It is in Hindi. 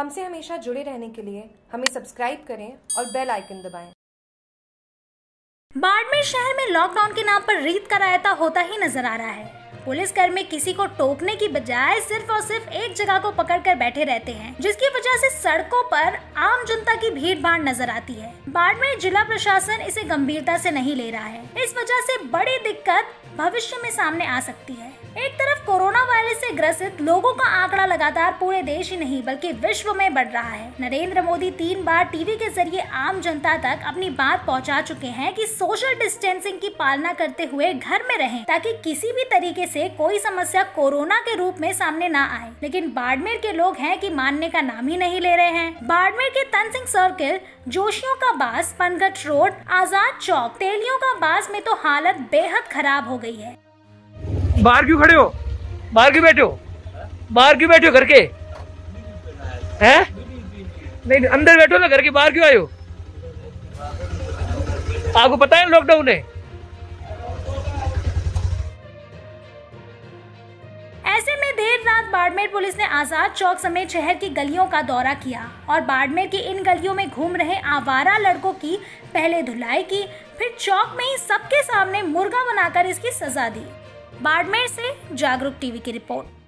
हमसे हमेशा जुड़े रहने के लिए हमें सब्सक्राइब करें और बेल आइकन दबाएँ। बाड़मेर शहर में लॉकडाउन के नाम पर रीत का रायता होता ही नज़र आ रहा है पुलिस कर्मी किसी को टोकने की बजाय सिर्फ़ और सिर्फ़ एक जगह को पकड़कर बैठे रहते हैं, जिसकी वजह से सड़कों पर आम जनता की भीड़ भाड़ नज़र आती है। बाड़मेर जिला प्रशासन इसे गंभीरता से नहीं ले रहा है। इस वजह से बड़ी दिक्कत भविष्य में सामने आ सकती है। एक तरफ़ कोरोना वायरस से ग्रसित लोगों का आंकड़ा लगातार पूरे देश ही नहीं, बल्कि विश्व में बढ़ रहा है। नरेंद्र मोदी तीन बार टीवी के ज़रिए आम जनता तक अपनी बात पहुँचा चुके हैं कि सोशल डिस्टेंसिंग की पालना करते हुए घर में रहें, ताकि किसी भी तरीके से कोई समस्या कोरोना के रूप में सामने ना आए। लेकिन बाड़मेर के लोग हैं कि मानने का नाम ही नहीं ले रहे हैं। बाड़मेर के तन सिंह सर्किल जोशियों का बास पनगट रोड, आज़ाद चौक, तेलियों का बास में तो हालत बेहद खराब हो गई है। बाहर क्यों खड़े हो? बाहर क्यों बैठे हो? बाहर क्यों बैठे हो घर के? नहीं, अंदर बैठो ना घर के, बाहर क्यों हो? आपको पता है लॉकडाउन है? ऐसे में देर रात बाड़मेर पुलिस ने आज़ाद चौक समेत शहर की गलियों का दौरा किया और बाड़मेर की इन गलियों में घूम रहे आवारा लड़कों की पहले धुलाई की, फिर चौक में ही सबके सामने मुर्गा बनाकर इसकी सजा दी। बाड़मेर से जागरूक टीवी की रिपोर्ट।